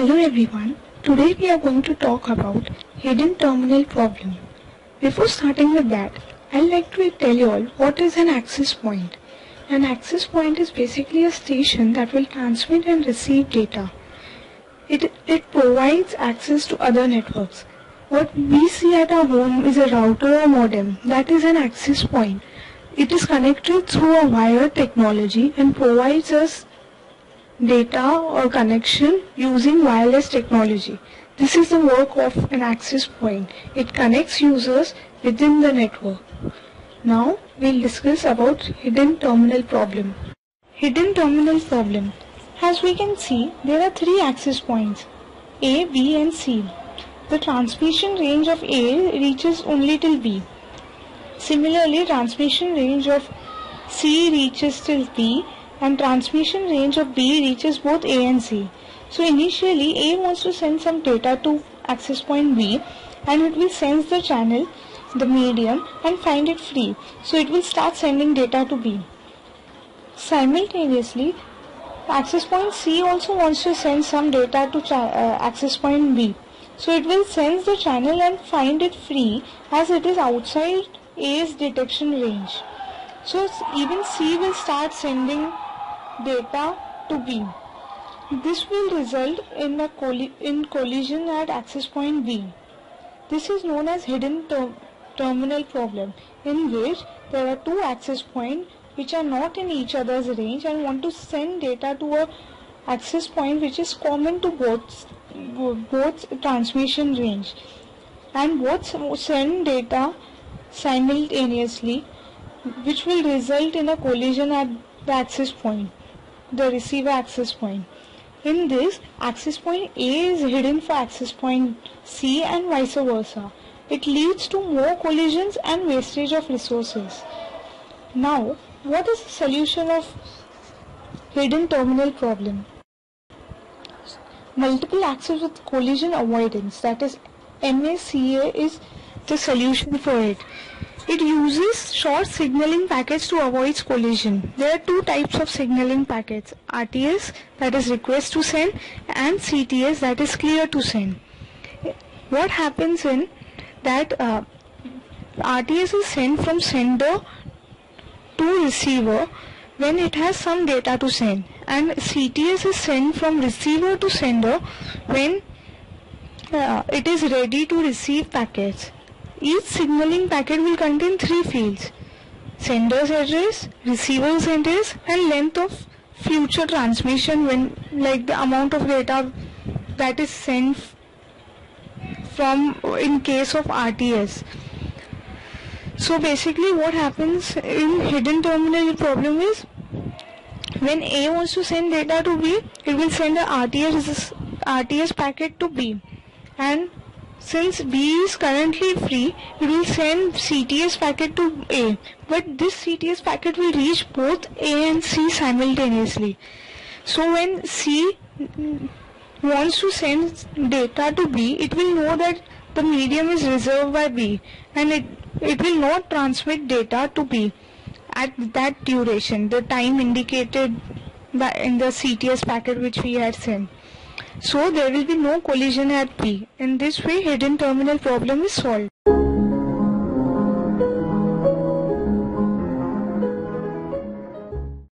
Hello everyone. Today we are going to talk about hidden terminal problem. Before starting with that, I'd like to tell you all what is an access point. An access point is basically a station that will transmit and receive data. It, it provides access to other networks. What we see at our home is a router or modem. That is an access point. It is connected through a wire technology and provides us data or connection using wireless technology. This is the work of an access point. It connects users within the network. Now we'll discuss about hidden terminal problem. Hidden terminal problem. As we can see, there are three access points A, B and C. The transmission range of A reaches only till B. Similarly, transmission range of C reaches till B and transmission range of B reaches both A and C. So initially A wants to send some data to access point B and it will sense the channel, the medium and find it free. So it will start sending data to B. Simultaneously, access point C also wants to send some data to uh, access point B. So it will sense the channel and find it free as it is outside A's detection range. So even C will start sending data to B. This will result in a colli in collision at access point B. This is known as hidden ter terminal problem in which there are two access points which are not in each other's range and want to send data to a access point which is common to both both transmission range and both send data simultaneously which will result in a collision at the access point the receiver access point. In this, access point A is hidden for access point C and vice versa. It leads to more collisions and wastage of resources. Now, what is the solution of hidden terminal problem? Multiple access with collision avoidance that is MACA is the solution for it. It uses short signaling packets to avoid collision. There are two types of signaling packets, RTS that is request to send and CTS that is clear to send. What happens in that uh, RTS is sent from sender to receiver when it has some data to send and CTS is sent from receiver to sender when uh, it is ready to receive packets. Each signaling packet will contain three fields sender's address, receiver's address and length of future transmission when like the amount of data that is sent from in case of RTS. So basically what happens in hidden terminal problem is when A wants to send data to B, it will send a RTS, RTS packet to B and since B is currently free, it will send CTS packet to A. But this CTS packet will reach both A and C simultaneously. So when C wants to send data to B, it will know that the medium is reserved by B and it, it will not transmit data to B at that duration, the time indicated by in the CTS packet which we had sent. So there will be no collision at B. In this way hidden terminal problem is solved.